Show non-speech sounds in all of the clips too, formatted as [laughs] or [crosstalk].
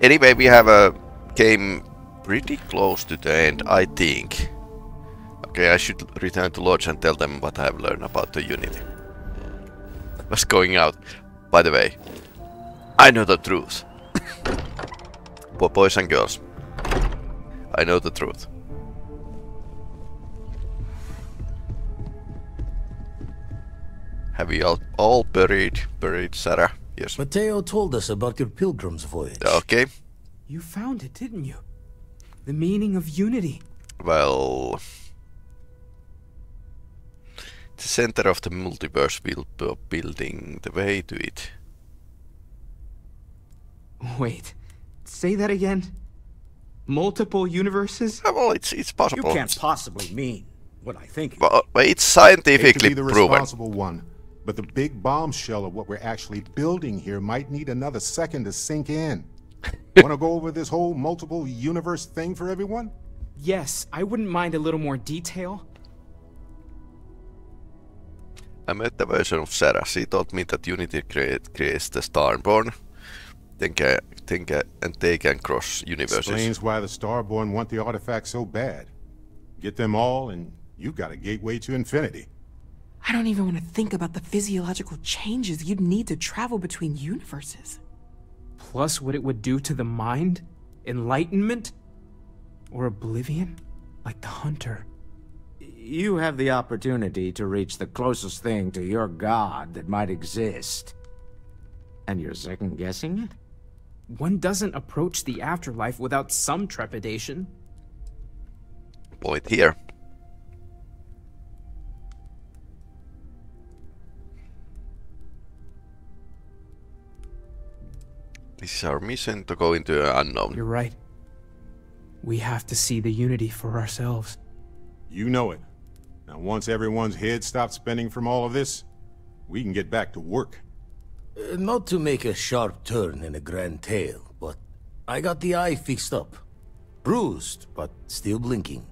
Anyway, we have a game pretty close to the end, I think. Okay, I should return to Lodge and tell them what I have learned about the Unity. What's going out? By the way, I know the truth. [laughs] Boys and girls, I know the truth. Have we all, all buried, buried Sarah? Yes. Matteo told us about your pilgrim's voyage. Okay. You found it, didn't you? The meaning of unity. Well... The center of the multiverse will be building the way to it. Wait, say that again? Multiple universes? Uh, well, it's it's possible. You can't possibly mean what I think. Well, it's scientifically Hate to be the proven. responsible one, but the big bombshell of what we're actually building here might need another second to sink in. [laughs] Want to go over this whole multiple universe thing for everyone? Yes, I wouldn't mind a little more detail. I met the version of Sarah. She told me that Unity create, creates the Starborn, then can, uh, then can, uh, and they can cross universes. Explains why the Starborn want the artifact so bad. Get them all, and you've got a gateway to infinity. I don't even want to think about the physiological changes you'd need to travel between universes. Plus what it would do to the mind? Enlightenment? Or oblivion? Like the Hunter. You have the opportunity to reach the closest thing to your god that might exist. And you're second guessing it? One doesn't approach the afterlife without some trepidation. Point here. This is our mission to go into the unknown. You're right. We have to see the Unity for ourselves. You know it. Now, once everyone's head stops spinning from all of this, we can get back to work. Uh, not to make a sharp turn in a grand tale, but I got the eye fixed up. Bruised, but still blinking.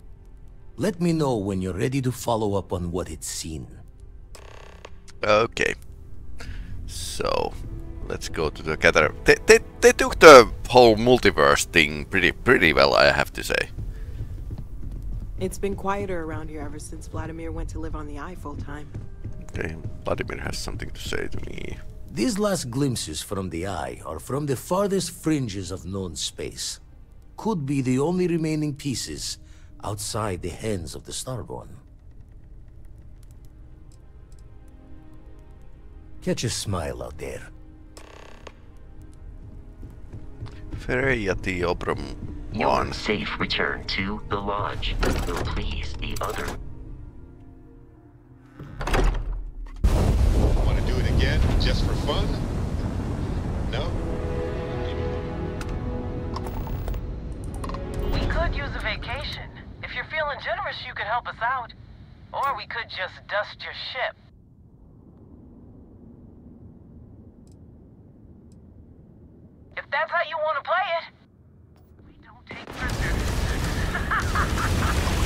Let me know when you're ready to follow up on what it's seen. Okay. So, let's go to the gather. They, they, they took the whole multiverse thing pretty pretty well, I have to say. It's been quieter around here ever since Vladimir went to live on the Eye full time. Okay, Vladimir has something to say to me. These last glimpses from the Eye are from the farthest fringes of known space. Could be the only remaining pieces outside the hands of the Starborn. Catch a smile out there. Freya the Obram Your one. safe return to the lodge will please the other. Want to do it again, just for fun? No? We could use a vacation. If you're feeling generous, you could help us out. Or we could just dust your ship. If that's how you want to play it. We don't take prisoners. [laughs]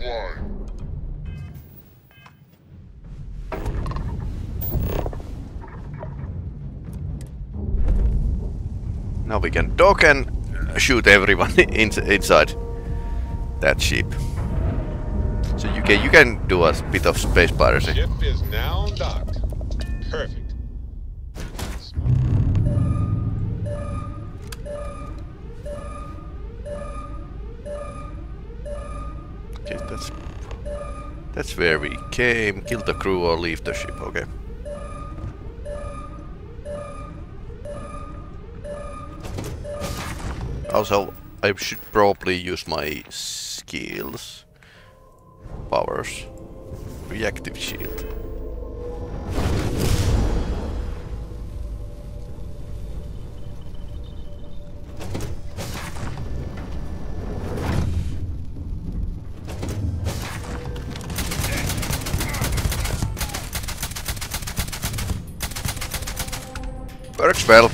offline. Now we can dock and shoot everyone [laughs] in, inside that ship. So you can you can do a bit of space piracy. Ship is now docked. That's where we came. Kill the crew or leave the ship. Okay. Also, I should probably use my skills. Powers. Reactive shield. Well.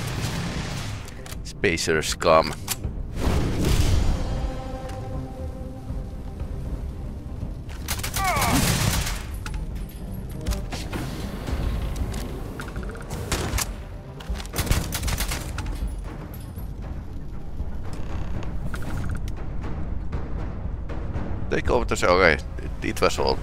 Spacer scum. Take over the okay. It, it was all.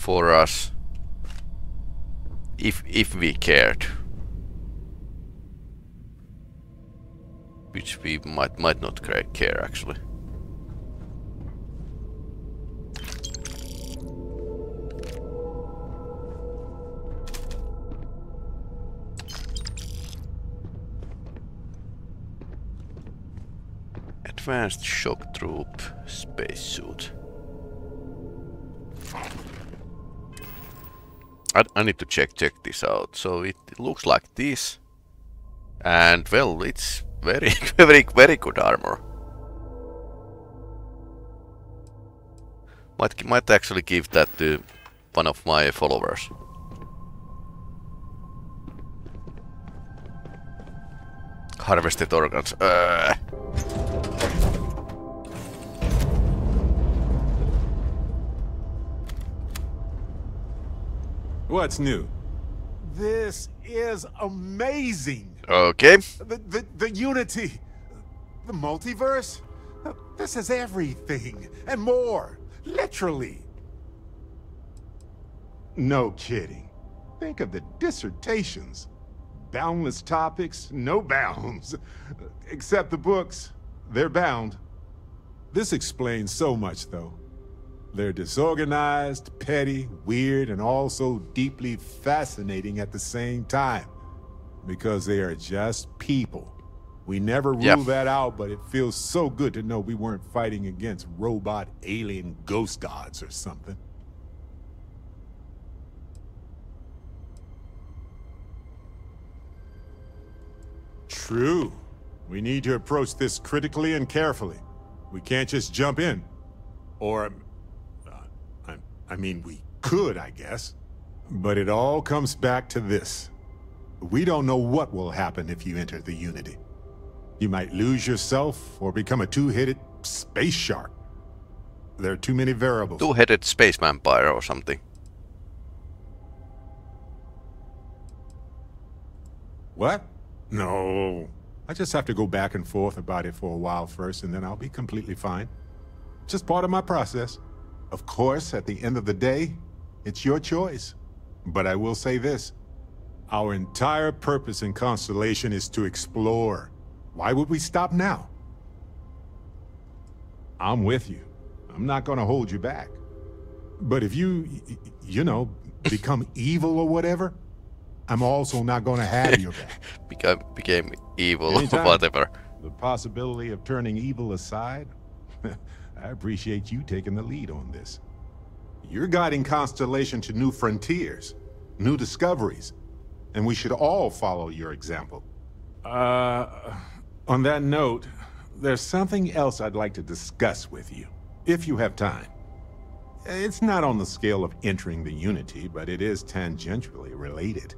For us. If if we cared. Which we might might not ca- care actually. Advanced shock troop spacesuit. I, I need to check check this out. So it, it looks like this, and well, it's very [laughs] very very good armor. Might might actually give that to one of my followers. Harvested organs. Uh. What's new? This is amazing. Okay. The, the, the unity, the multiverse. This is everything and more. Literally. No kidding. Think of the dissertations. Boundless topics, no [laughs] bounds. Except the books. They're bound. This explains so much, though. They're disorganized, petty, weird, and also deeply fascinating at the same time. Because they are just people. We never rule Yep. that out, but it feels so good to know we weren't fighting against robot alien ghost gods or something. True. We need to approach this critically and carefully. We can't just jump in. Or, I, mean, we could, I guess. But it all comes back to this. We don't know what will happen if you enter the Unity. You might lose yourself or become a two-headed space shark. There are too many variables. Two-headed space vampire or something. What? No. I just have to go back and forth about it for a while first, and then I'll be completely fine. Just part of my process. Of course, at the end of the day, it's your choice. But I will say this. Our entire purpose in Constellation is to explore. Why would we stop now? I'm with you. I'm not gonna hold you back. But if you, you know, become [laughs] evil or whatever, I'm also not gonna have your back. [laughs] Became became evil or whatever. The possibility of turning evil aside? [laughs] I appreciate you taking the lead on this. You're guiding Constellation to new frontiers, new discoveries, and we should all follow your example. Uh, on that note, there's something else I'd like to discuss with you, if you have time. It's not on the scale of entering the Unity, but it is tangentially related.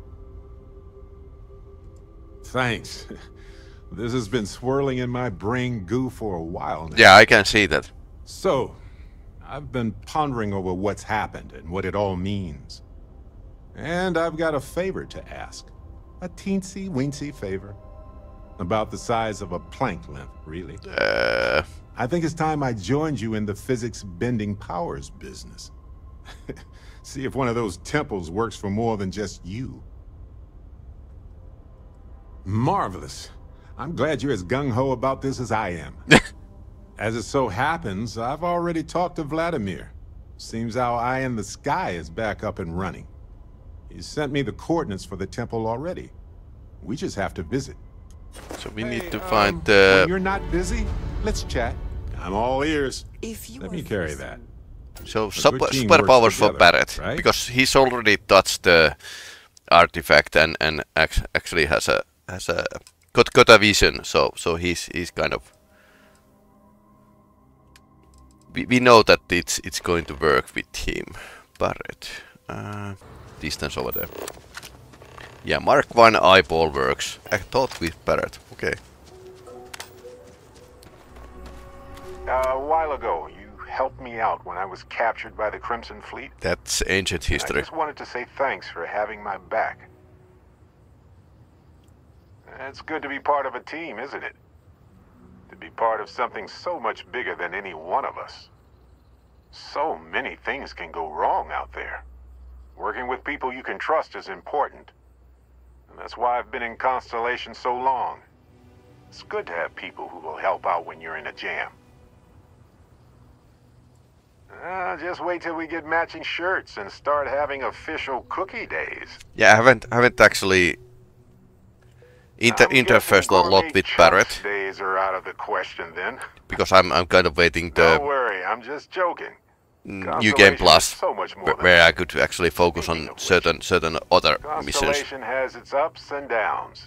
Thanks. [laughs] This has been swirling in my brain goo for a while now. Yeah, I can see that. So, I've been pondering over what's happened and what it all means. And I've got a favor to ask. A teensy weensy favor. About the size of a plank length, really. Uh, I think it's time I joined you in the physics bending powers business. [laughs] See if one of those temples works for more than just you. Marvelous. I'm glad you're as gung-ho about this as I am. [laughs] as it so happens, I've already talked to Vladimir. Seems our eye in the sky is back up and running. He sent me the coordinates for the temple already. We just have to visit. So we need to um, find When the... you're not busy, let's chat. I'm all ears. If you Let me carry facing- that. So super, superpowers works for Barrett right? because he's already touched the artifact and and actually has a has a got got a vision. So so he's he's kind of we, we know that it's it's going to work with him. Barrett, uh, distance over there. Yeah, Mark One eyeball works. I thought with Barrett. Okay. Uh, a while ago, you helped me out when I was captured by the Crimson Fleet. That's ancient history. I just wanted to say thanks for having my back. It's good to be part of a team, isn't it? To be part of something so much bigger than any one of us. So many things can go wrong out there. Working with people you can trust is important. And that's why I've been in Constellation so long. It's good to have people who will help out when you're in a jam. Uh, just wait till we get matching shirts and start having official cookie days. Yeah, I haven't haven't actually inter interfaced a lot with Barrett days are out of the question then. because I'm I'm kind of waiting the Don't worry, I'm just joking. mm, New Game Plus so much more where. I could actually focus on Speaking of which, certain certain other missions. Constellation has its ups and downs.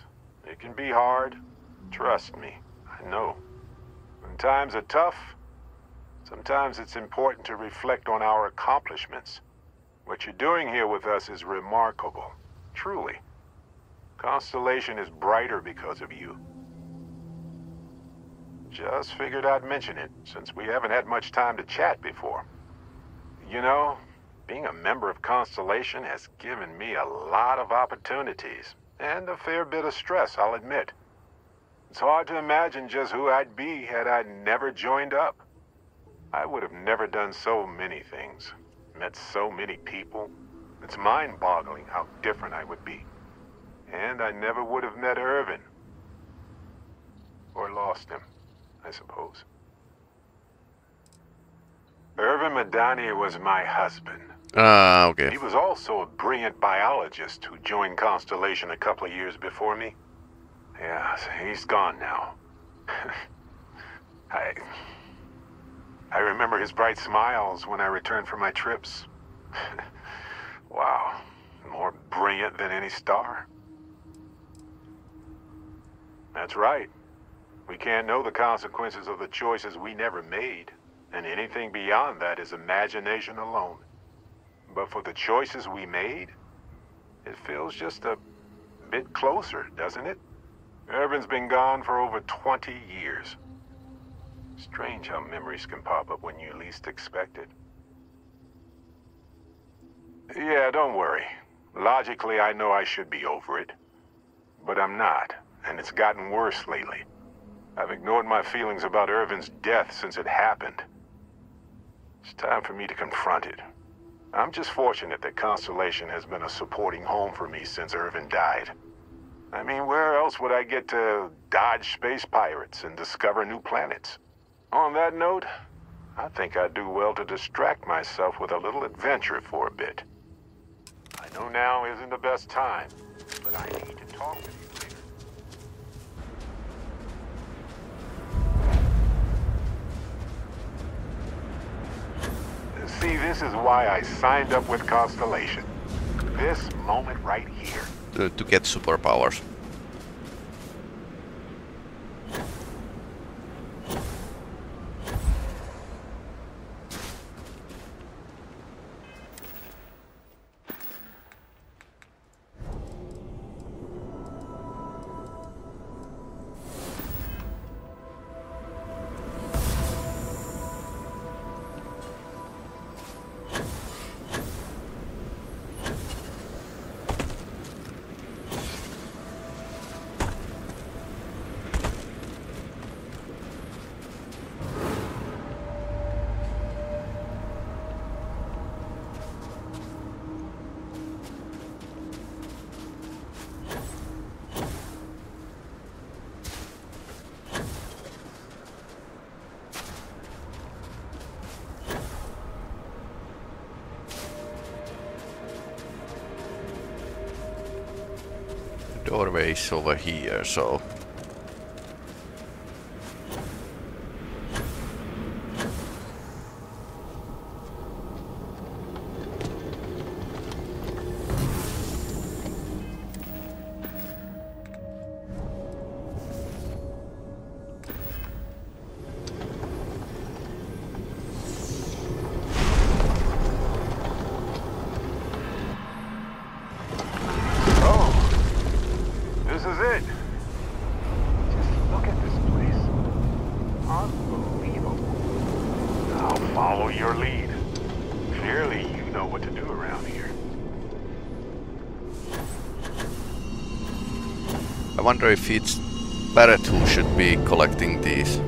It can be hard. Trust me, I know. When times are tough, sometimes it's important to reflect on our accomplishments. What you're doing here with us is remarkable. Truly. Constellation is brighter because of you. Just figured I'd mention it, since we haven't had much time to chat before. You know, being a member of Constellation has given me a lot of opportunities, and a fair bit of stress, I'll admit. It's hard to imagine just who I'd be had I never joined up. I would have never done so many things, met so many people. It's mind-boggling how different I would be. And I never would have met Irvin. Or lost him, I suppose. Irvin Madani was my husband. Ah, okay. He was also a brilliant biologist who joined Constellation a couple of years before me. Yeah, he's gone now. [laughs] I... I remember his bright smiles when I returned from my trips. [laughs] wow, more brilliant than any star. That's right. We can't know the consequences of the choices we never made, and anything beyond that is imagination alone. But for the choices we made, it feels just a bit closer, doesn't it? Irvin's been gone for over 20 years. Strange how memories can pop up when you least expect it. Yeah, don't worry. Logically, I know I should be over it. But I'm not, and it's gotten worse lately. I've ignored my feelings about Irvin's death since it happened. It's time for me to confront it. I'm just fortunate that Constellation has been a supporting home for me since Irvin died. I mean, where else would I get to dodge space pirates and discover new planets? On that note, I think I'd do well to distract myself with a little adventure for a bit. I know now isn't the best time, but I need to talk with you See, this is why I signed up with Constellation. This moment right here. To, to get superpowers. Over here, so... your lead. Clearly, you know what to do around here. I wonder if it's Barrett who should be collecting these.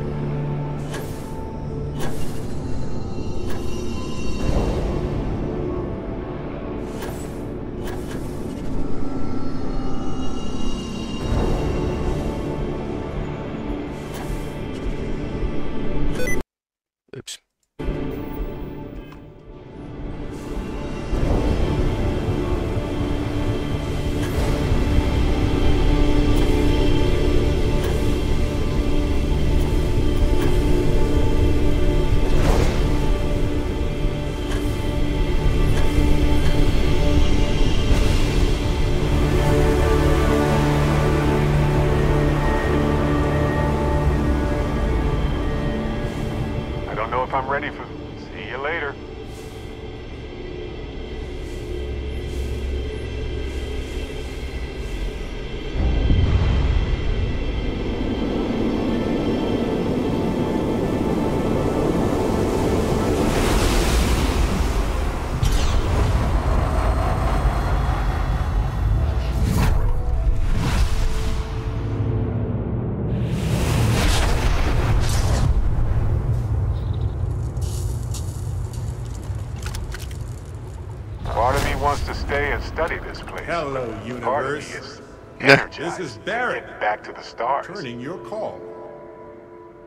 Hello, Part of me universe. is Yeah. This is to Barrett. get back to the stars. Turning your call.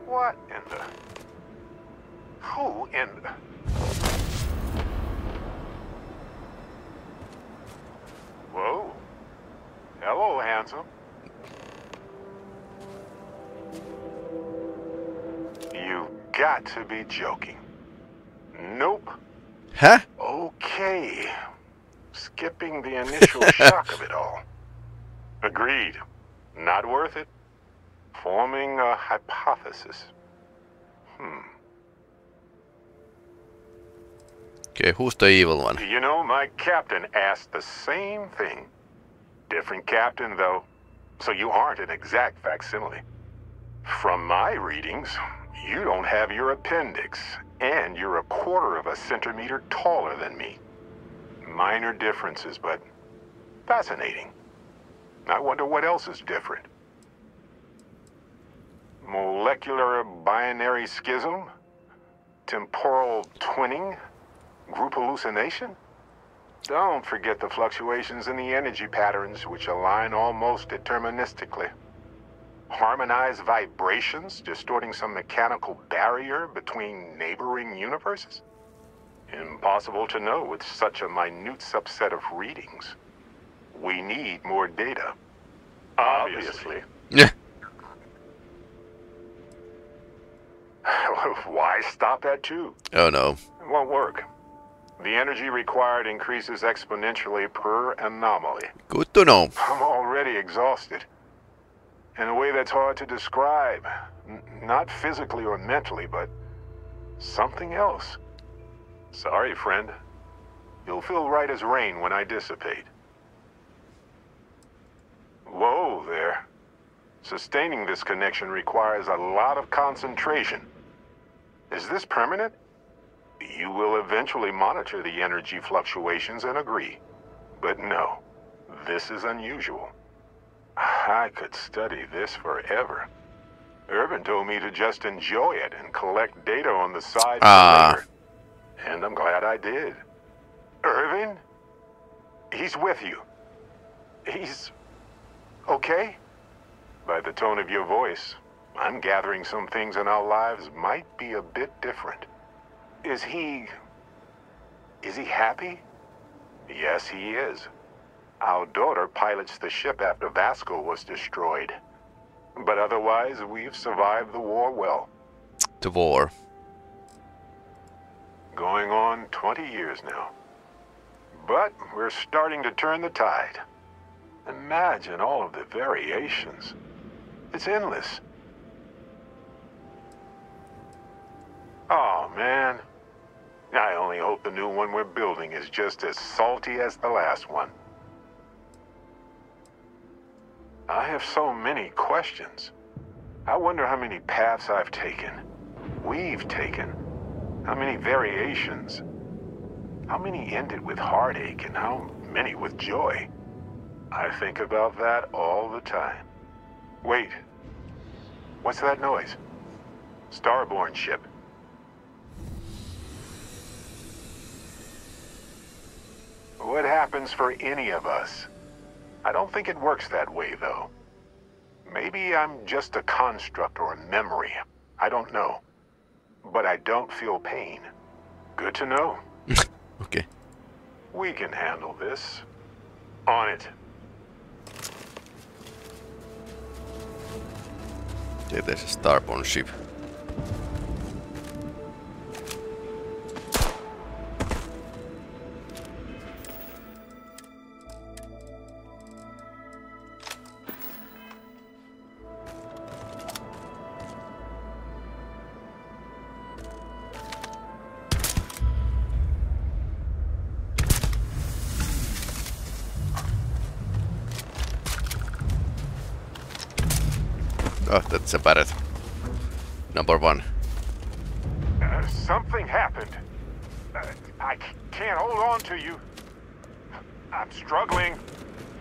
What in the... Who in the... Whoa. Hello, handsome. You got to be joking. Nope. Huh? Skipping the initial [laughs] shock of it all. Agreed. Not worth it. Forming a hypothesis. Hmm. Okay, who's the evil one? You know, my captain asked the same thing. Different captain, though. So you aren't an exact facsimile. From my readings, you don't have your appendix, and you're a quarter of a centimeter taller than me. Minor differences, but fascinating. I wonder what else is different. Molecular binary schism? Temporal twinning? Group hallucination? Don't forget the fluctuations in the energy patterns which align almost deterministically. Harmonized vibrations distorting some mechanical barrier between neighboring universes? Impossible to know with such a minute subset of readings. We need more data. Obviously. Yeah. [laughs] Why stop at two? Oh no. It won't work. The energy required increases exponentially per anomaly. Good to know. I'm already exhausted. In a way that's hard to describe. N- not physically or mentally, but something else. Sorry, friend. You'll feel right as rain when I dissipate. Whoa there. Sustaining this connection requires a lot of concentration. Is this permanent? You will eventually monitor the energy fluctuations and agree. But no, this is unusual. I could study this forever. Irvin told me to just enjoy it and collect data on the side for Ah. later. And I'm glad I did. Irvin? He's with you. He's okay? By the tone of your voice, I'm gathering some things in our lives might be a bit different. Is he. Is he happy? Yes, he is. Our daughter pilots the ship after Vasco was destroyed. But otherwise, we've survived the war well. The war. Going on 20 years now. But we're starting to turn the tide. Imagine all of the variations. It's endless. Oh, man. I only hope the new one we're building is just as salty as the last one. I have so many questions. I wonder how many paths I've taken, we've taken, how many variations, how many ended with heartache, and how many with joy. I think about that all the time. Wait. What's that noise? Starborn ship. What happens for any of us? I don't think it works that way, though. Maybe I'm just a construct or a memory. I don't know. But I don't feel pain. Good to know. [laughs] okay. We can handle this. On it. Yeah, there's a starborn ship. Number one. Uh, something happened. Uh, I c- can't hold on to you. I'm struggling,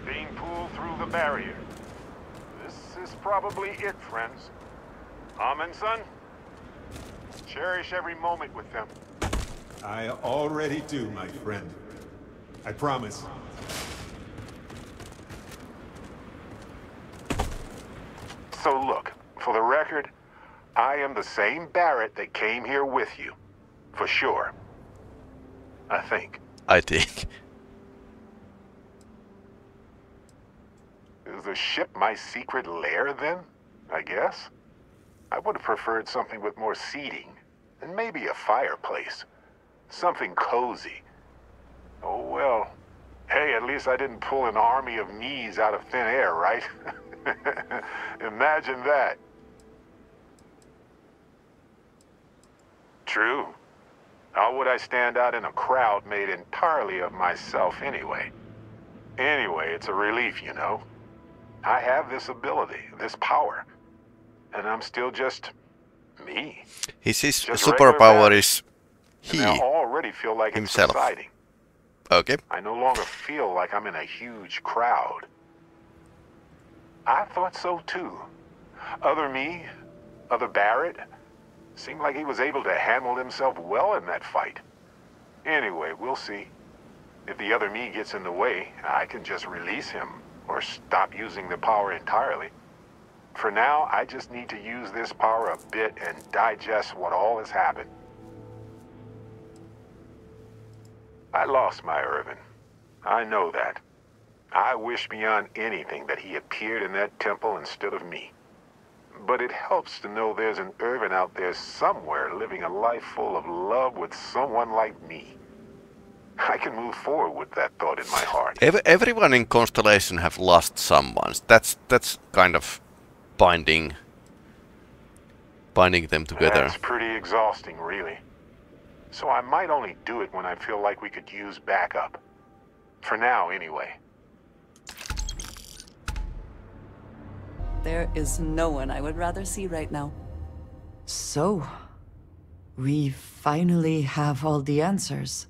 being pulled through the barrier. This is probably it, friends. Amundsen, cherish every moment with them. I already do, my friend. I promise. So look, for the record, I am the same Barrett that came here with you. For sure. I think. I think. Is the ship my secret lair then? I guess. I would have preferred something with more seating. And maybe a fireplace. Something cozy. Oh well. Hey, at least I didn't pull an army of knees out of thin air, right? [laughs] Imagine that. True. How would I stand out in a crowd made entirely of myself anyway? Anyway, it's a relief, you know. I have this ability, this power. And I'm still just me. His, his Just superpower is he And I already feel like himself. it's exciting. Okay. I no longer feel like I'm in a huge crowd. I thought so too. Other me, other Barrett, seemed like he was able to handle himself well in that fight. Anyway, we'll see. If the other me gets in the way, I can just release him or stop using the power entirely. For now, I just need to use this power a bit and digest what all has happened. I lost my Irvin. I know that. I wish beyond anything that he appeared in that temple instead of me. But it helps to know there's an Irvin out there somewhere living a life full of love with someone like me. I can move forward with that thought in my heart. Ev- everyone in Constellation have lost someone. That's that's kind of binding binding them together. That's pretty exhausting, really. So I might only do it when I feel like we could use backup. For now, anyway. There is no one I would rather see right now. So, we finally have all the answers.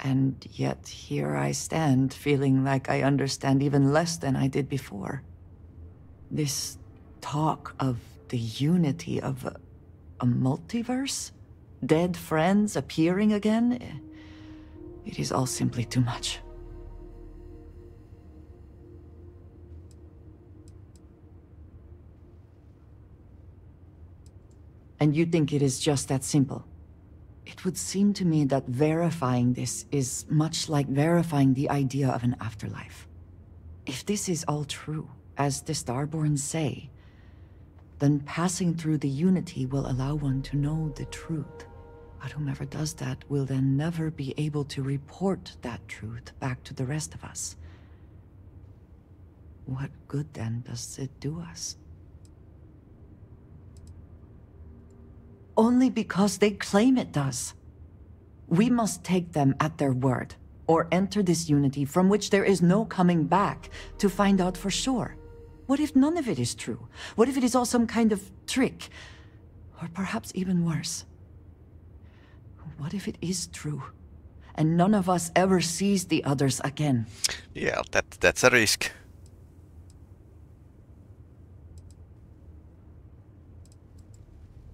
And yet here I stand, feeling like I understand even less than I did before. This talk of the unity of a, a multiverse? Dead friends appearing again? It is all simply too much. And you think it is just that simple? It would seem to me that verifying this is much like verifying the idea of an afterlife. If this is all true, as the Starborn say, then passing through the Unity will allow one to know the truth. But whomever does that will then never be able to report that truth back to the rest of us. What good then does it do us? Only because they claim it does. We must take them at their word, or enter this unity from which there is no coming back to find out for sure. What if none of it is true? What if it is all some kind of trick? Or perhaps even worse. What if it is true? And none of us ever sees the others again? Yeah, that that's a risk.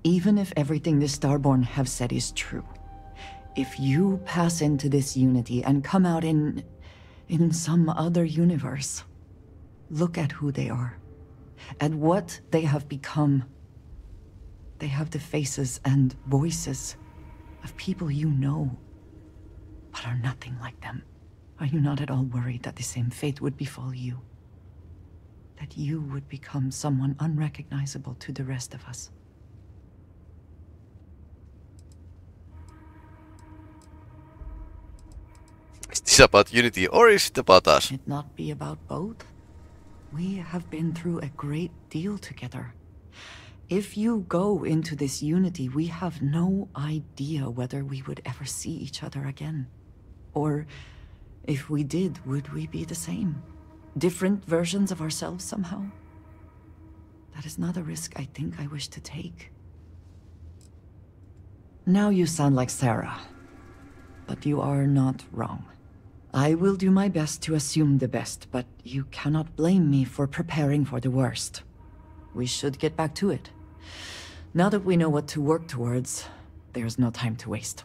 Even if everything the Starborn have said is true, if you pass into this unity and come out in... in some other universe, look at who they are, at what they have become. They have the faces and voices of people you know, but are nothing like them. Are you not at all worried that the same fate would befall you? That you would become someone unrecognizable to the rest of us? Is this about Unity or is it about us? It not be about both? We have been through a great deal together. If you go into this unity, we have no idea whether we would ever see each other again. Or, if we did, would we be the same? Different versions of ourselves somehow? That is not a risk I think I wish to take. Now you sound like Sarah. But you are not wrong. I will do my best to assume the best, but you cannot blame me for preparing for the worst. We should get back to it. Now that we know what to work towards, there's no time to waste.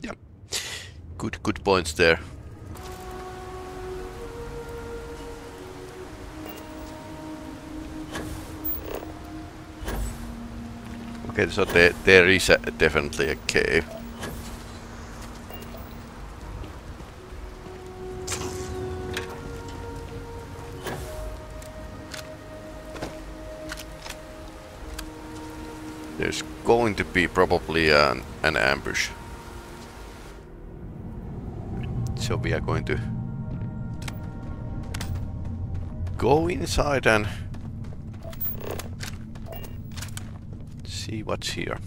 Yeah. Good good points there. Okay, so there, there is a, definitely a cave. Going to be probably an, an ambush. So we are going to go inside and see what's here.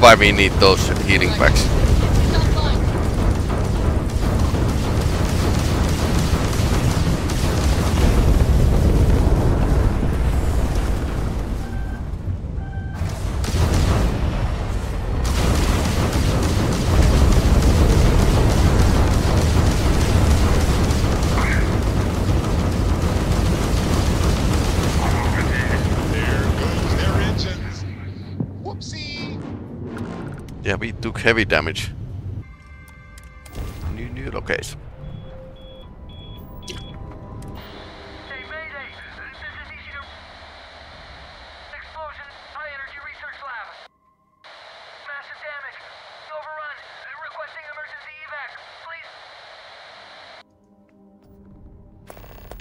Why we need those healing packs. Emergency damage. New,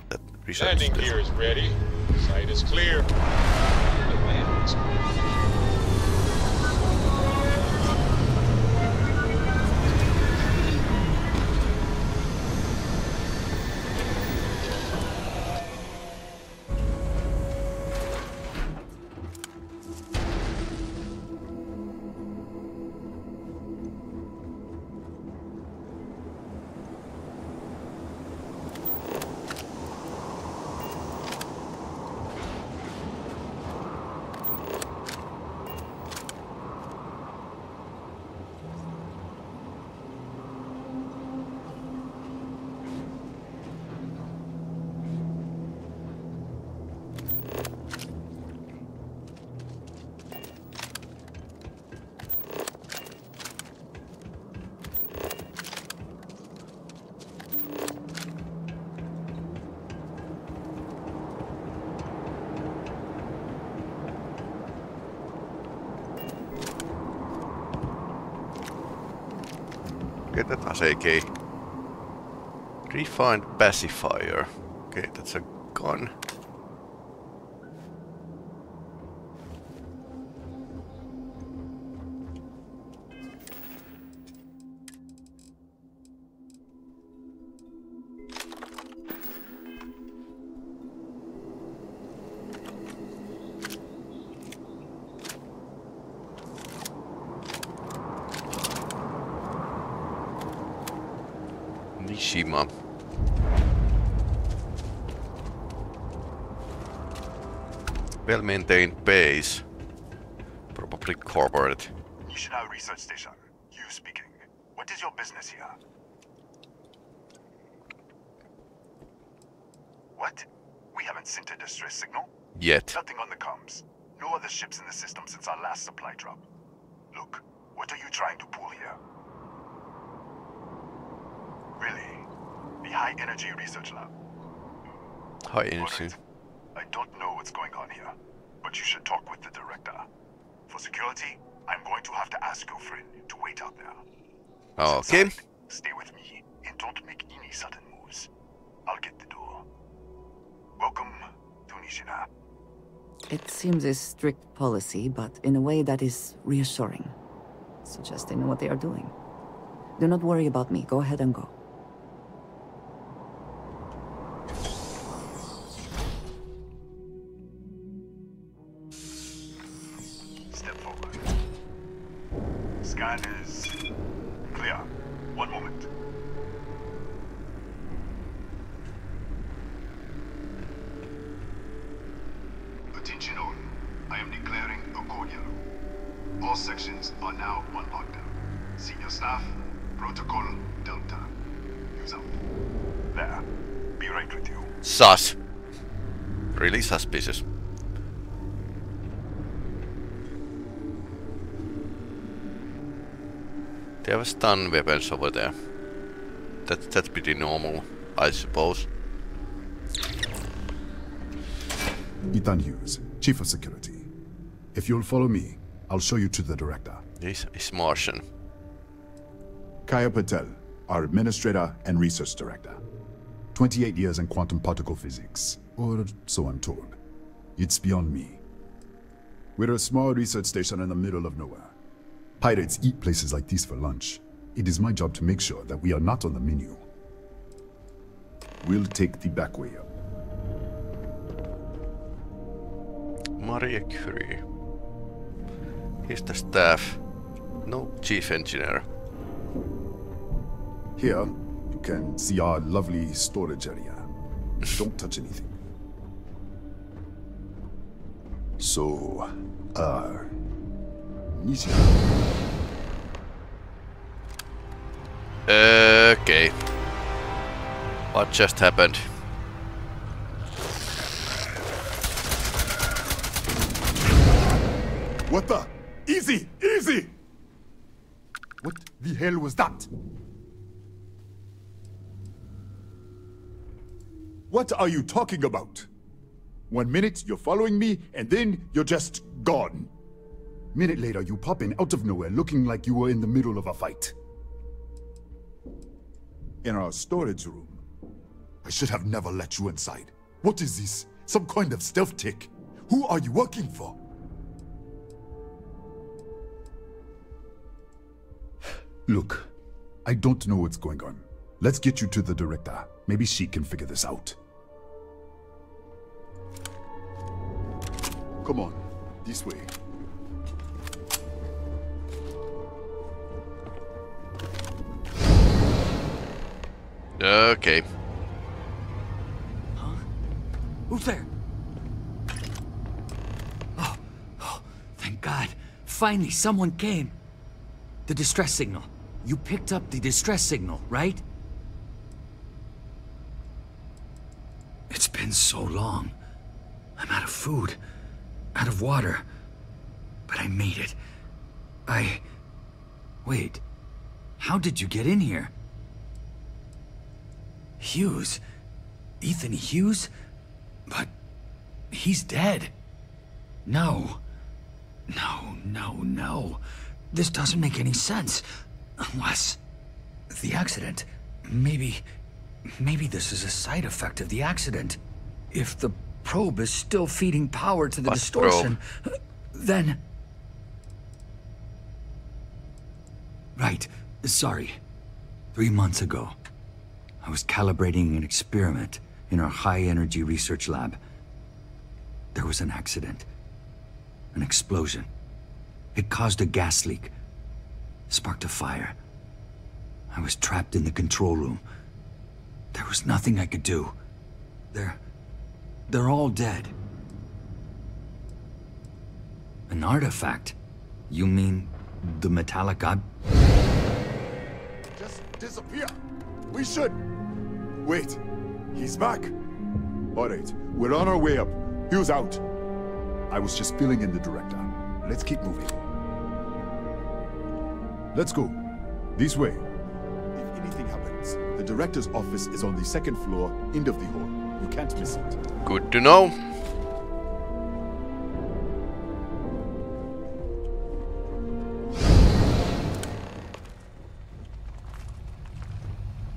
That research Landing gear is ready. Site is clear. Get that as AK. Refined pacifier. Okay, that's a gun. Well-maintained base. Probably corporate. Nishina Research Station. You speaking. What is your business here? What? We haven't sent a distress signal? Yet. Nothing on the comms. No other ships in the system since our last supply drop. Look, what are you trying to pull here? Really? The High Energy Research Lab? High energy. I don't know what's going on here, but you should talk with the director. For security, I'm going to have to ask your friend to wait out there. Ah, okay. Stay with me and don't make any sudden moves. I'll get the door. Welcome to Nishina. It seems a strict policy, but in a way that is reassuring. Suggests they know what they are doing. Do not worry about me. Go ahead and go. I am declaring a cordial. All sections are now on lockdown. Senior staff, protocol Delta. Use up. There. Be right with you. Sus. Really suspicious. They have stun weapons over there. That, that's pretty normal, I suppose. Ethan Hughes, Chief of Security. If you'll follow me, I'll show you to the director. He's, he's Martian. Kaya Patel, our Administrator and Research Director. 28 years in quantum particle physics, or so I'm told. It's beyond me. We're a small research station in the middle of nowhere. Pirates eat places like these for lunch. It is my job to make sure that we are not on the menu. We'll take the back way up. Marie Curie. He's the staff No chief engineer. Here, you can see our lovely storage area. Don't [laughs] touch anything. So, uh, Nisia, Okay. What just happened? What the? Easy! Easy! What the hell was that? What are you talking about? One minute you're following me, and then you're just gone. Minute later, you pop in out of nowhere looking like you were in the middle of a fight. In our storage room. I should have never let you inside. What is this? Some kind of stealth tick? Who are you working for? Look, I don't know what's going on. Let's get you to the director. Maybe she can figure this out. Come on, this way. Okay. Huh? Who's there? Oh, oh, thank God. Finally, someone came. The distress signal. You picked up the distress signal, right? It's been so long. I'm out of food, out of water. But I made it. I... Wait. How did you get in here? Hughes? Ethan Hughes? But... he's dead. No. No, no, no. This doesn't make any sense. Unless... the accident. Maybe... maybe this is a side effect of the accident. If the probe is still feeding power to the What distortion, then... Right. Sorry. Three months ago, I was calibrating an experiment in our high-energy research lab. There was an accident. An explosion. It caused a gas leak. Sparked a fire. I was trapped in the control room. There was nothing I could do. They're... they're all dead. An artifact? You mean the metallic ob- Just disappear. We should. Wait. He's back. All right. We're on our way up. He was out. I was just filling in the director. Let's keep moving. Let's go. This way. If anything happens, the director's office is on the second floor, end of the hall. You can't miss it. Good to know.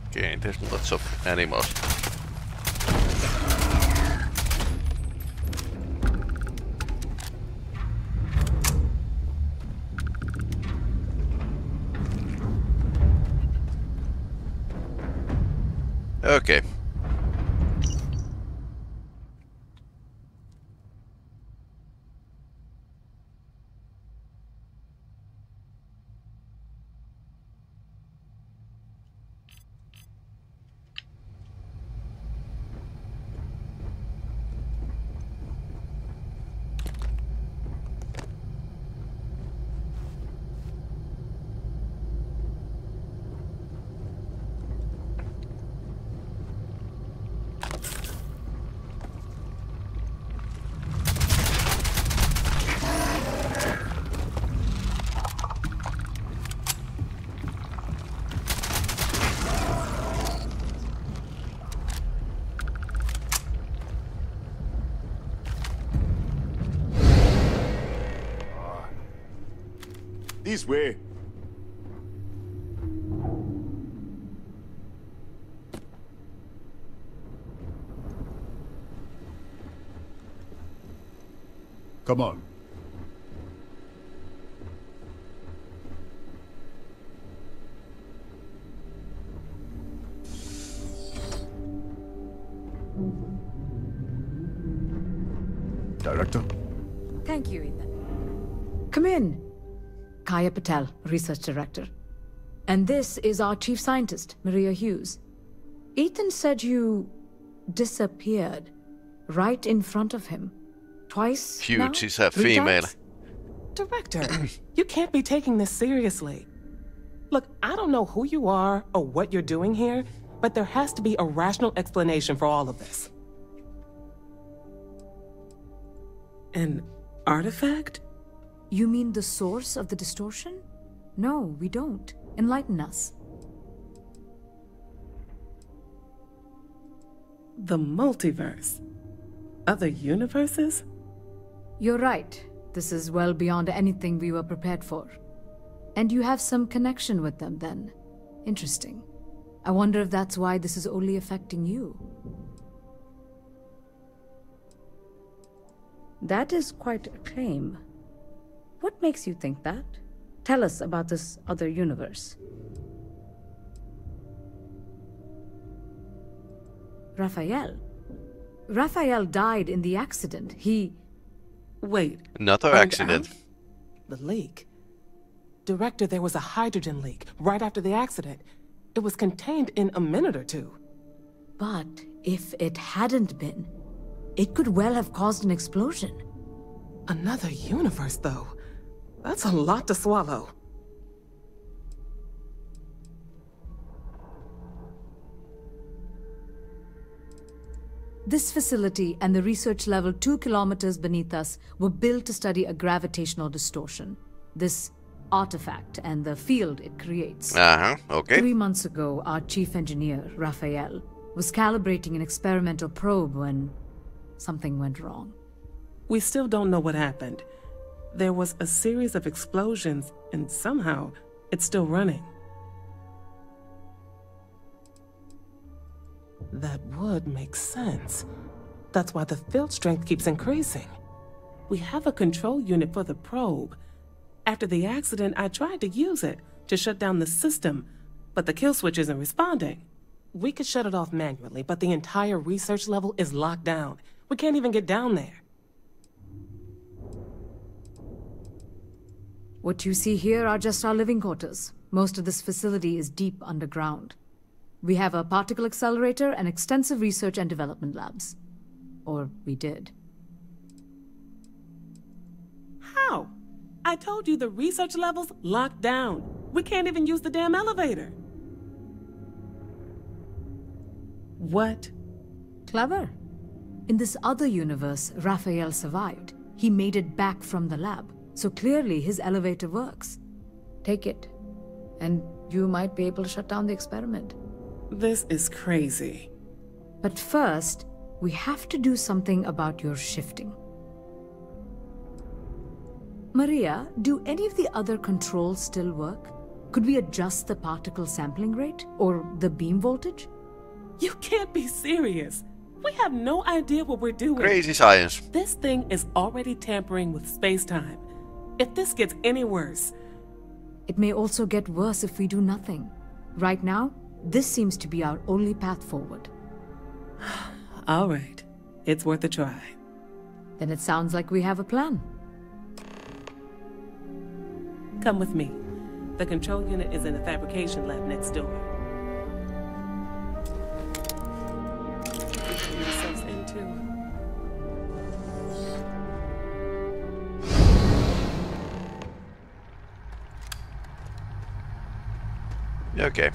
Okay, there's lots of animals. Okay. This way. Come on. Kaya Patel, Research Director. And this is our Chief Scientist, Maria Hughes. Ethan said you disappeared right in front of him. Twice Hughes now? is a Three female. times? Director, [clears throat] you can't be taking this seriously. Look, I don't know who you are or what you're doing here, but there has to be a rational explanation for all of this. An artifact? You mean the source of the distortion? No, we don't. Enlighten us. The multiverse? Other universes? You're right. This is well beyond anything we were prepared for. And you have some connection with them then. Interesting. I wonder if that's why this is only affecting you. That is quite a claim. What makes you think that? Tell us about this other universe. Raphael. Raphael died in the accident. He. Wait. Another accident. out? The leak. Director, there was a hydrogen leak right after the accident. It was contained in a minute or two. But if it hadn't been, it could well have caused an explosion. Another universe, though. That's a lot to swallow. This facility and the research level two kilometers beneath us were built to study a gravitational distortion. This artifact and the field it creates. Uh-huh, okay. Three months ago, our chief engineer, Raphael, was calibrating an experimental probe when something went wrong. We still don't know what happened. There was a series of explosions, and somehow it's still running. That would make sense. That's why the field strength keeps increasing. We have a control unit for the probe. After the accident, I tried to use it to shut down the system, but the kill switch isn't responding. We could shut it off manually, but the entire research level is locked down. We can't even get down there. What you see here are just our living quarters. Most of this facility is deep underground. We have a particle accelerator and extensive research and development labs. Or we did. How? I told you the research level's locked down. We can't even use the damn elevator. What? Clever. In this other universe, Raphael survived. He made it back from the lab, so clearly his elevator works. Take it, and you might be able to shut down the experiment. This is crazy. But first, we have to do something about your shifting. Maria, do any of the other controls still work? Could we adjust the particle sampling rate? Or the beam voltage? You can't be serious. We have no idea what we're doing. Crazy science. This thing is already tampering with space-time. If this gets any worse... It may also get worse if we do nothing. Right now, this seems to be our only path forward. [sighs] All right. It's worth a try. Then it sounds like we have a plan. Come with me. The control unit is in the fabrication lab next door. Okay.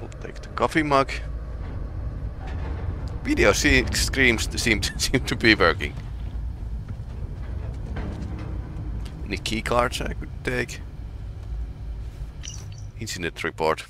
We'll take the coffee mug. Video screams [laughs] seem to, seem to be working. Any key cards I could take? Incident report.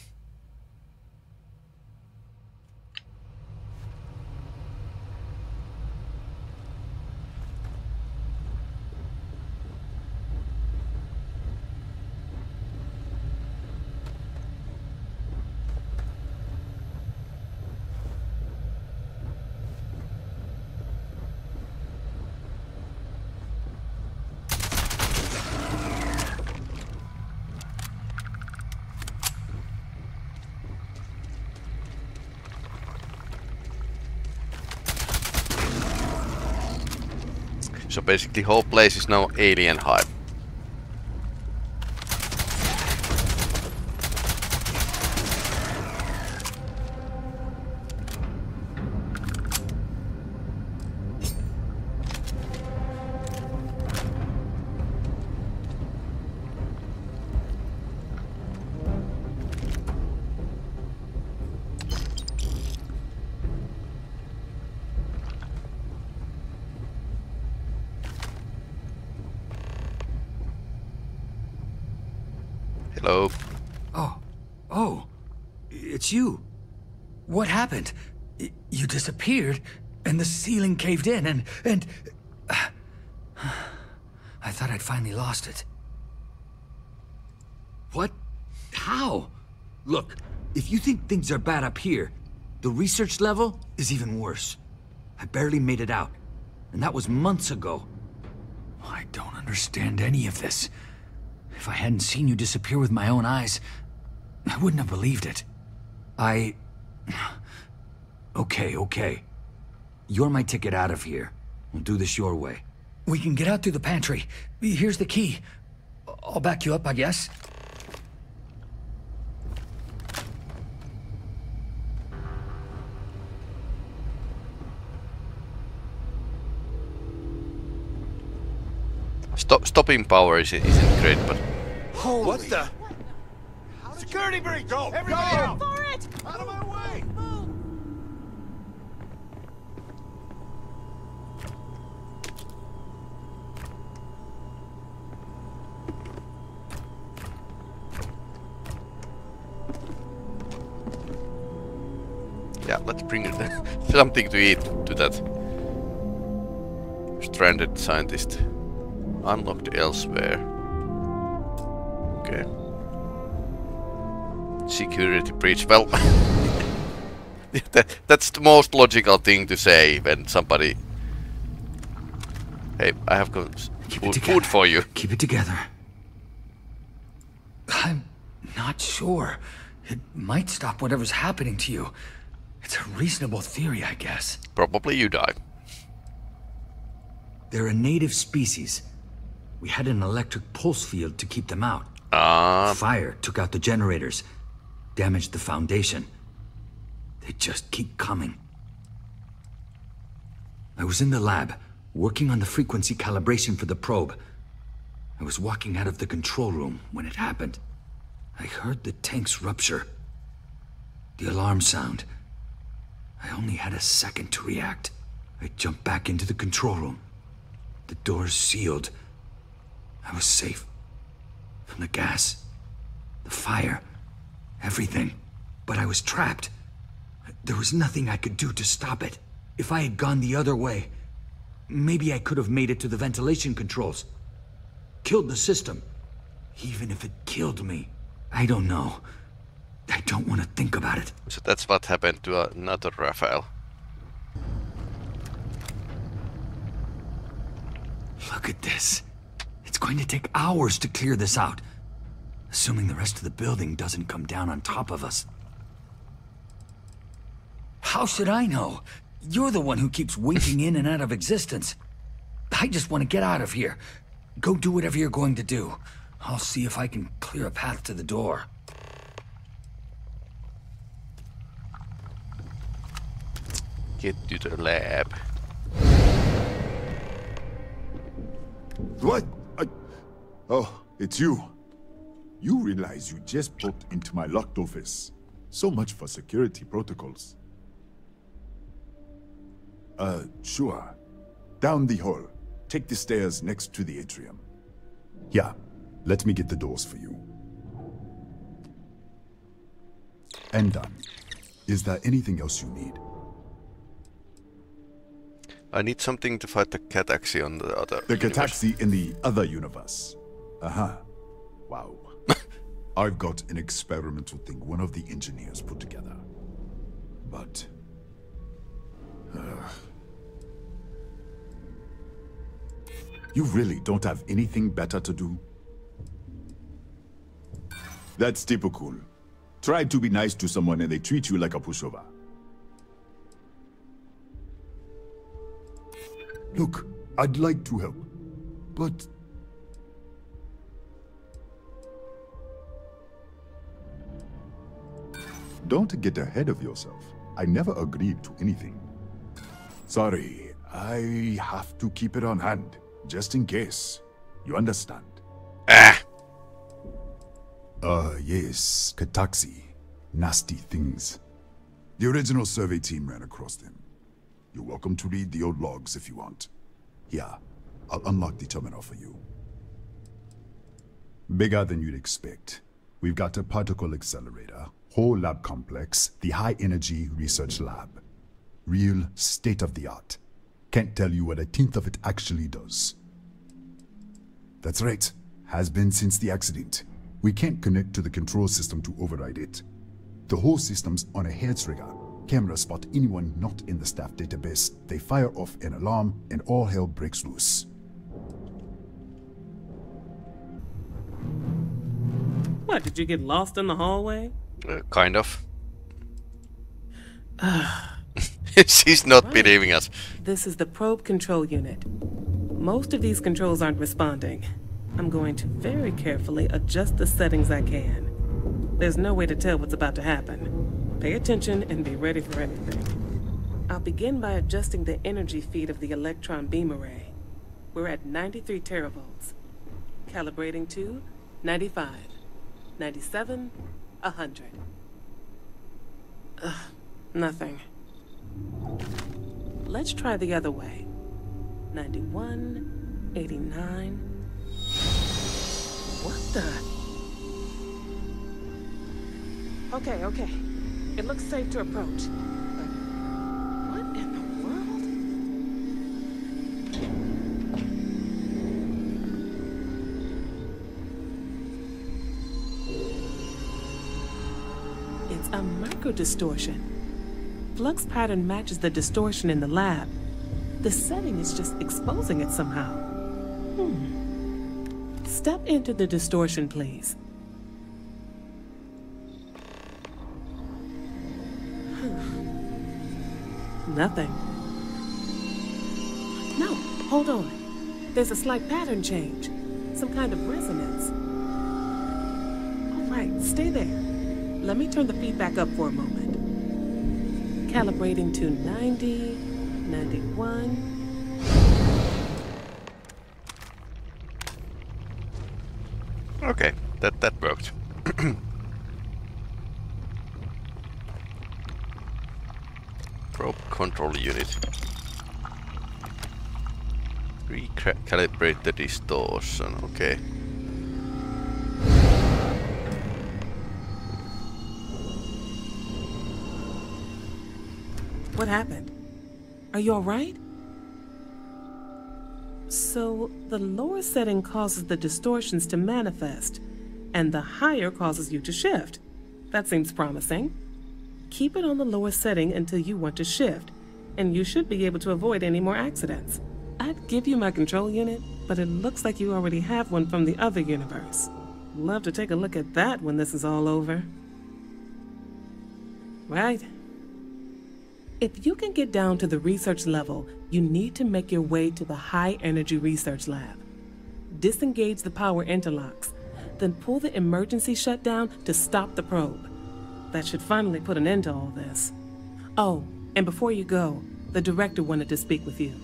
Basically whole place is now alien hive. Hello. Oh, oh, it's you. What happened? You disappeared, and the ceiling caved in, and and [sighs] I thought I'd finally lost it. What? How? Look, if you think things are bad up here, the research level is even worse. I barely made it out, and that was months ago. I don't understand any of this. If I hadn't seen you disappear with my own eyes, I wouldn't have believed it. I... [sighs] Okay, okay. You're my ticket out of here. We'll do this your way. We can get out through the pantry. Here's the key. I'll back you up, I guess. Stop, stopping power is, isn't great, but what the? Security breach! Go! Everybody out! For it! Out of my way! yeah, let's bring [laughs] something to eat to that stranded scientist. Unlocked elsewhere. Okay. Security breach. Well, [laughs] that, that's the most logical thing to say when somebody. Hey, I have got food, food for you. Keep it together. I'm not sure. It might stop whatever's happening to you. It's a reasonable theory, I guess. Probably you die. They're a native species. We had an electric pulse field to keep them out. Ah. Fire took out the generators, damaged the foundation. They just keep coming. I was in the lab, working on the frequency calibration for the probe. I was walking out of the control room when it happened. I heard the tanks rupture. The alarm sound. I only had a second to react. I jumped back into the control room. The doors sealed. I was safe. From the gas, the fire, everything. But I was trapped. There was nothing I could do to stop it. If I had gone the other way, maybe I could have made it to the ventilation controls. Killed the system. Even if it killed me. I don't know. I don't want to think about it. So that's what happened to another Raphael. Look at this. It's going to take hours to clear this out. Assuming the rest of the building doesn't come down on top of us. How should I know? You're the one who keeps winking in and out of existence. I just want to get out of here. Go do whatever you're going to do. I'll see if I can clear a path to the door. Get to the lab. What? Oh, it's you. You realize you just popped into my locked office. So much for security protocols. Uh, sure. Down the hall. Take the stairs next to the atrium. Yeah, let me get the doors for you. And done. Is there anything else you need? I need something to fight the Cataxi on the other. The. Cataxi in the other universe. Uh-huh. Wow. [laughs] I've got an experimental thing one of the engineers put together. But... uh, you really don't have anything better to do? That's typical. Try to be nice to someone and they treat you like a pushover. Look, I'd like to help, but Don't get ahead of yourself. I never agreed to anything. Sorry, I have to keep it on hand, just in case. You understand? Ah! Uh, yes, Kataxi. Nasty things. The original survey team ran across them. You're welcome to read the old logs if you want. Yeah, I'll unlock the terminal for you. Bigger than you'd expect. We've got a particle accelerator, whole lab complex, the high energy research lab. Real state of the art. Can't tell you what a tenth of it actually does. That's right. Has been since the accident. We can't connect to the control system to override it. The whole system's on a hair trigger. Cameras spot anyone not in the staff database. They fire off an alarm and all hell breaks loose. What, did you get lost in the hallway? Uh, kind of. [sighs] [laughs] She's not Right. believing us. This is the probe control unit. Most of these controls aren't responding. I'm going to very carefully adjust the settings I can. There's no way to tell what's about to happen. Pay attention and be ready for anything. I'll begin by adjusting the energy feed of the electron beam array. We're at 93 teravolts. Calibrating to 95, 97, 100. Ugh, nothing. Let's try the other way. 91, 89. What the? Okay, okay. It looks safe to approach. Microdistortion. Flux pattern matches the distortion in the lab. The setting is just exposing it somehow. Hmm. Step into the distortion, please. [sighs] Nothing. No, hold on. There's a slight pattern change. Some kind of resonance. All right, stay there. Let me turn the feedback up for a moment. Calibrating to 90, 91. Okay, that that worked. [clears throat] Probe control unit. Recalibrate the distortion, okay. What happened? Are you alright? So, the lower setting causes the distortions to manifest, and the higher causes you to shift. That seems promising. Keep it on the lower setting until you want to shift, and you should be able to avoid any more accidents. I'd give you my control unit, but it looks like you already have one from the other universe. Love to take a look at that when this is all over. Right. If you can get down to the research level, you need to make your way to the high energy research lab. Disengage the power interlocks, then pull the emergency shutdown to stop the probe. That should finally put an end to all this. Oh, and before you go, the director wanted to speak with you.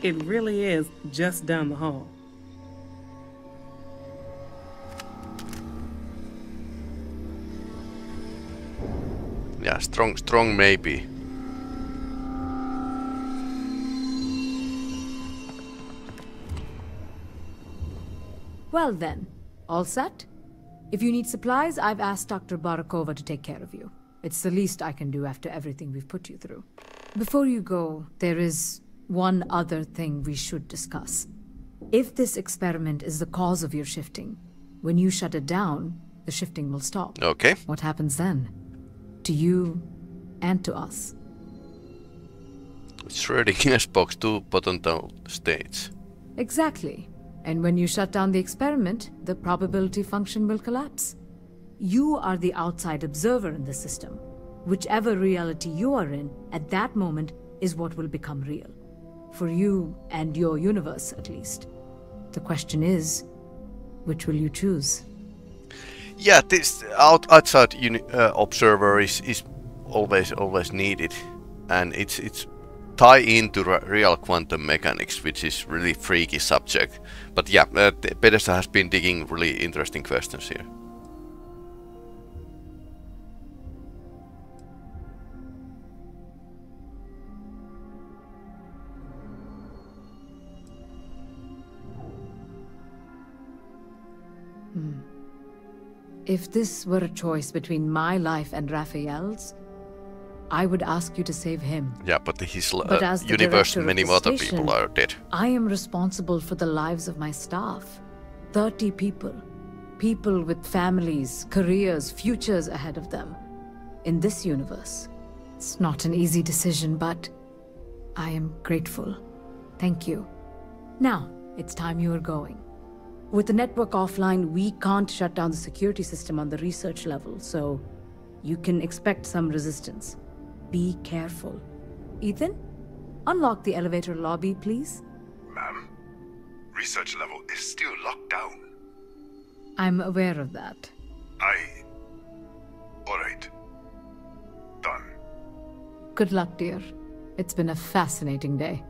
It really is just down the hall. Yeah, strong, strong maybe. Well then, all set? If you need supplies, I've asked Dr. Barakova to take care of you. It's the least I can do after everything we've put you through. Before you go, there is one other thing we should discuss. If this experiment is the cause of your shifting, when you shut it down, the shifting will stop. Okay. What happens then? To you and to us. Schrodinger's box two potential states. Exactly. And when you shut down the experiment, the probability function will collapse. You are the outside observer in the system. Whichever reality you are in at that moment is what will become real. For you and your universe, at least. The question is, which will you choose? Yeah, this out, outside uh, observer is, is always always needed, and it's it's tie into real quantum mechanics, which is really freaky subject. But yeah, uh, Bethesda has been digging really interesting questions here. Hmm. If this were a choice between my life and Raphael's, I would ask you to save him. Yeah, but his uh, But as the universe, many other station, people are dead. I am responsible for the lives of my staff. 30 people. People with families, careers, futures ahead of them. In this universe. It's not an easy decision, but I am grateful. Thank you. Now, it's time you are going. With the network offline, we can't shut down the security system on the research level, so you can expect some resistance. Be careful. Ethan, unlock the elevator lobby, please. Ma'am, research level is still locked down. I'm aware of that. I. Alright. Done. Good luck, dear. It's been a fascinating day.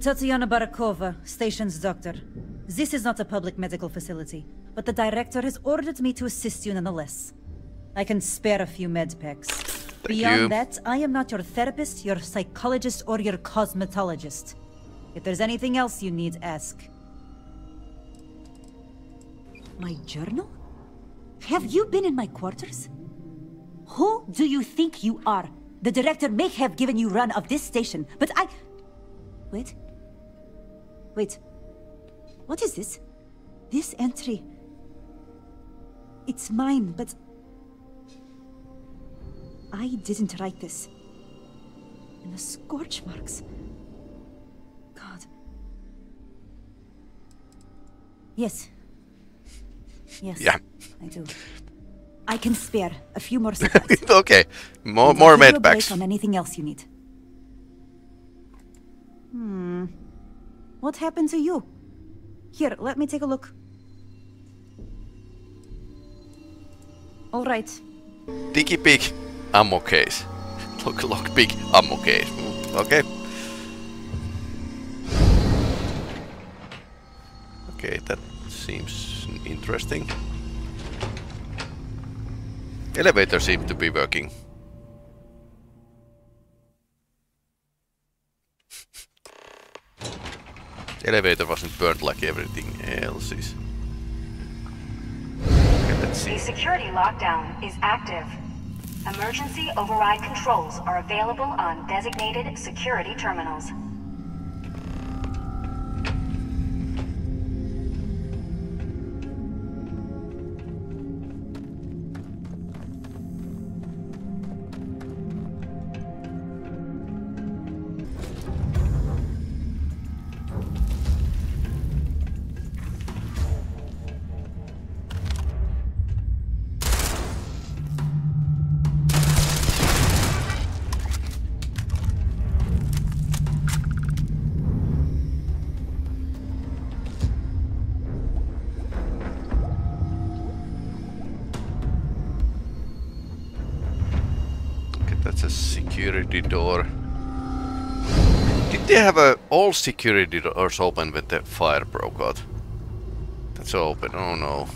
Tatiana Barakova, station's doctor. This is not a public medical facility, but the director has ordered me to assist you nonetheless. I can spare a few med packs. Beyond you. that, I am not your therapist, your psychologist, or your cosmetologist. If there's anything else you need, ask. My journal? Have you been in my quarters? Who do you think you are? The director may have given you run of this station, but I... Wait. Wait. What is this? This entry... It's mine, but... I didn't write this. And the scorch marks... God. Yes. Yes. Yeah. I do. I can spare a few more [laughs] supplies. okay, more more I'll give you med break packs. on anything else you need. Hmm. What happened to you? Here, let me take a look. All right. Dicky big ammo case. Look, look, big ammo case. Okay. Okay, that seems interesting. Elevator seems to be working. Elevator wasn't burned like everything else is. Okay. The security lockdown is active. Emergency override controls are available on designated security terminals. Door. Did they have a, all security doors open when the fire broke out? That's open, oh no.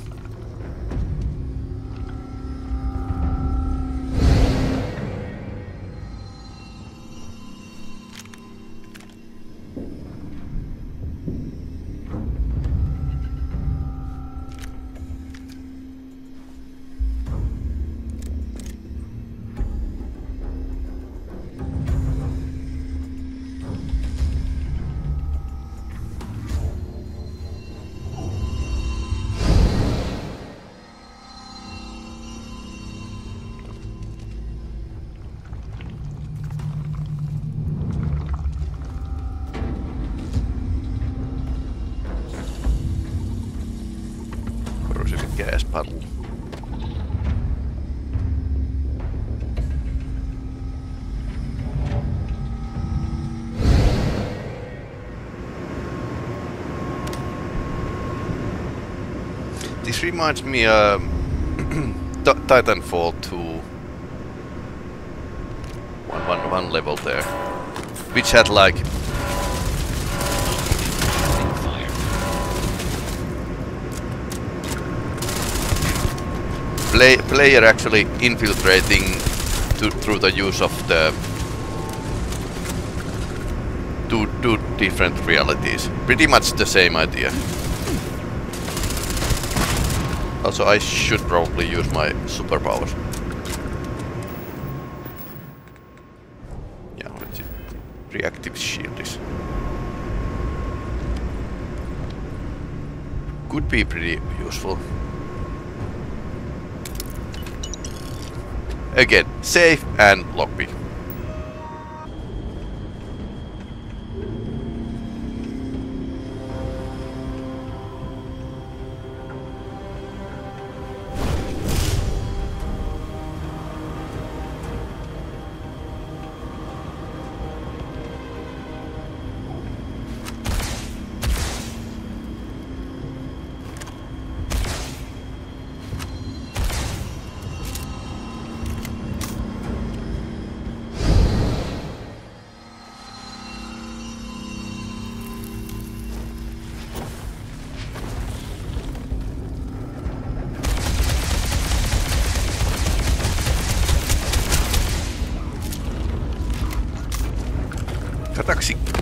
Reminds me um, [clears throat] Ti- Titanfall 2. One, one, one level there. Which had like play, player actually infiltrating to, through the use of the two, two different realities. Pretty much the same idea. Also, I should probably use my superpowers. Yeah. Reactive shield is... Could be pretty useful. Again, save and lockpick.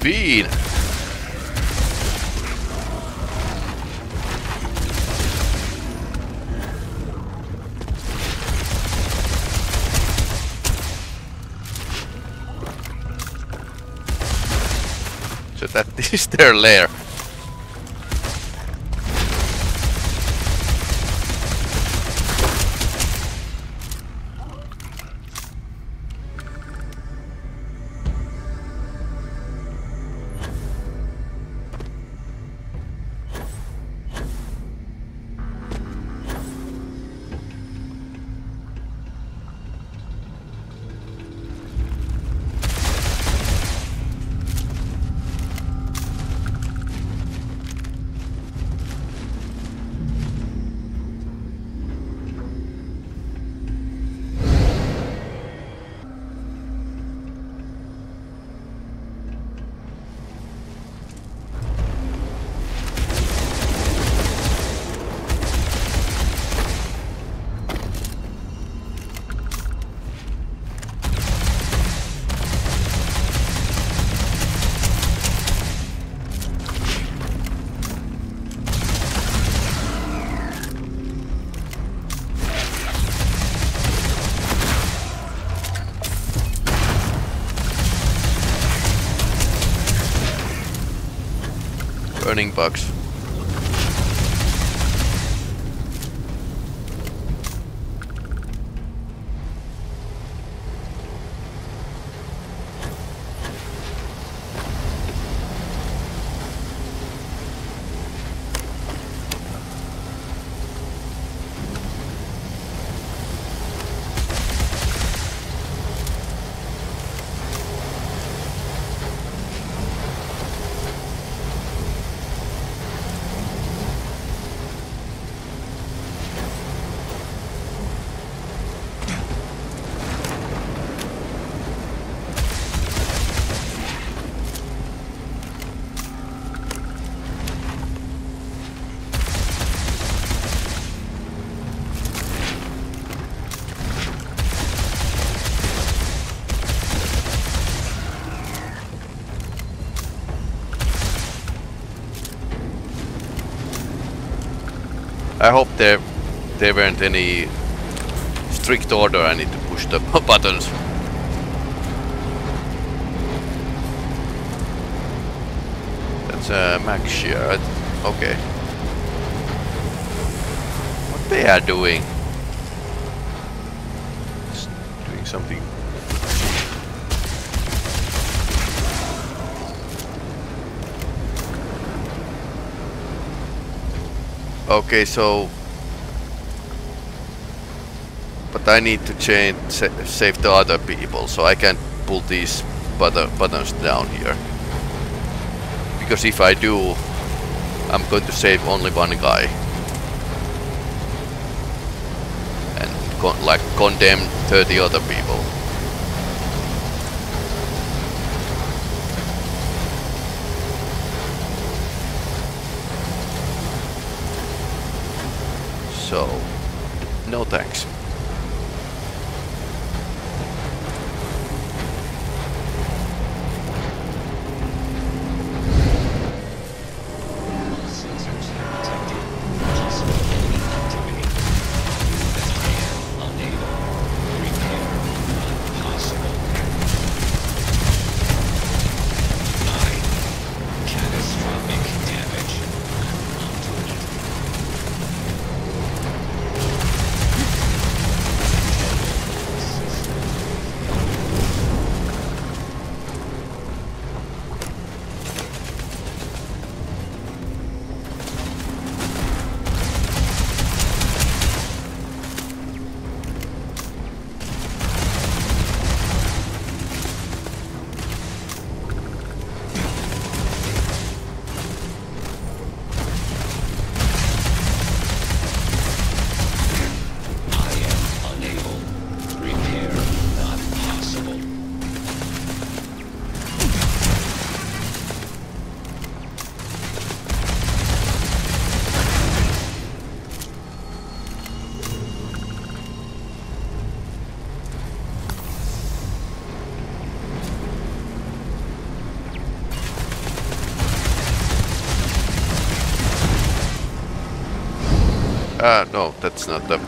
Queen! So that [laughs] is their lair. Burning I hope there there weren't any strict order I need to push the [laughs] buttons. That's a max shear. Okay. What they are doing? Okay, so... But I need to change, sa save the other people, so I can't pull these buttons down here. Because if I do, I'm going to save only one guy. And con like condemn 30 other people. Uh, no, that's not the...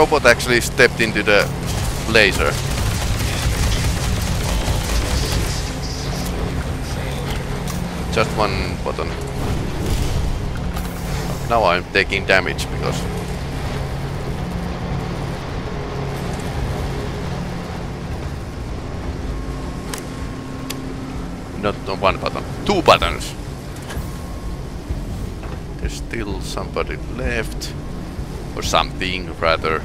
robot actually stepped into the laser. Just one button. Now I'm taking damage because not on one button, two buttons. There's still somebody left. Or something, rather.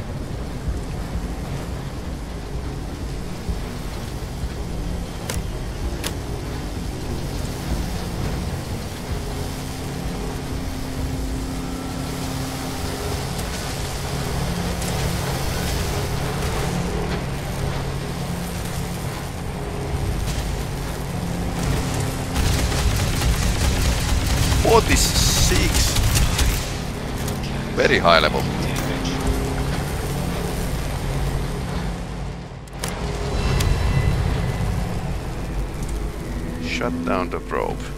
High level. Shut down the probe.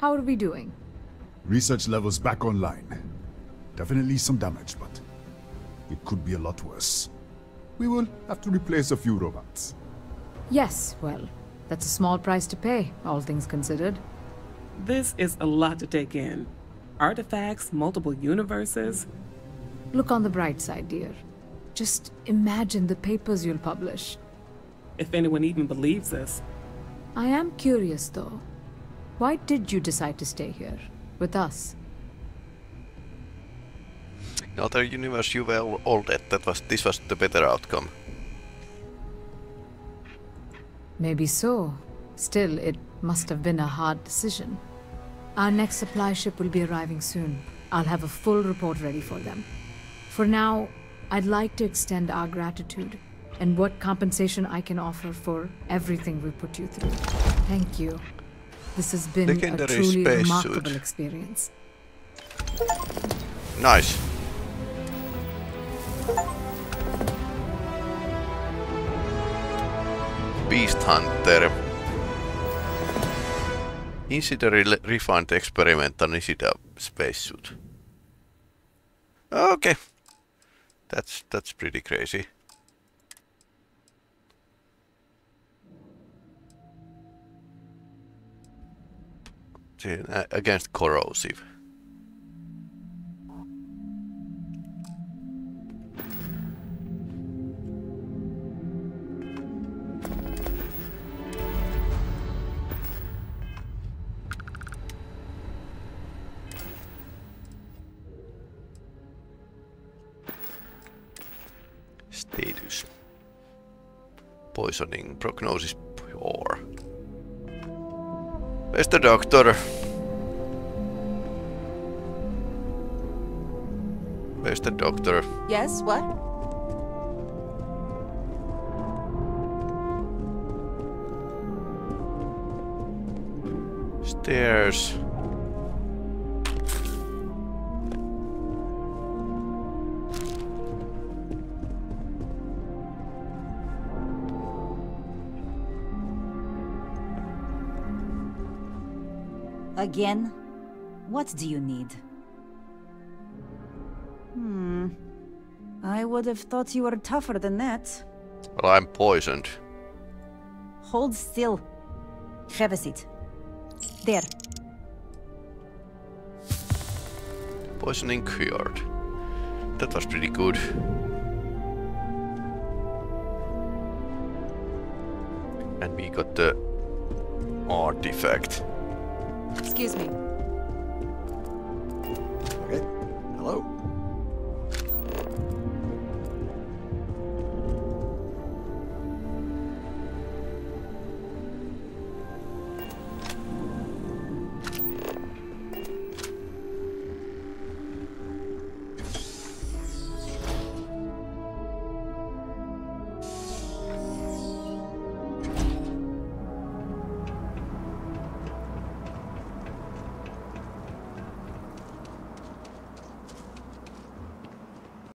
How are we doing? Research levels back online. Definitely some damage, but it could be a lot worse. We will have to replace a few robots. Yes, well, that's a small price to pay, all things considered. This is a lot to take in. Artifacts, multiple universes. Look on the bright side, dear. Just imagine the papers you'll publish. If anyone even believes this. I am curious, though. Why did you decide to stay here, with us? In other universe you were all dead. That was this was the better outcome. Maybe so. Still, it must have been a hard decision. Our next supply ship will be arriving soon. I'll have a full report ready for them. For now, I'd like to extend our gratitude and what compensation I can offer for everything we put you through. Thank you. This has been a truly remarkable experience. Nice. Beast Hunter. Insider re- refined experimental Nishina spacesuit. Okay. That's that's pretty crazy. Uh, against corrosive. Status. Poisoning prognosis. Where's the doctor? Where's the doctor? Yes, what? Stairs. Again? What do you need? Hmm. I would have thought you were tougher than that. Well, I'm poisoned. Hold still. Have a seat. There. Poisoning cured. That was pretty good. And we got the artifact. Excuse me.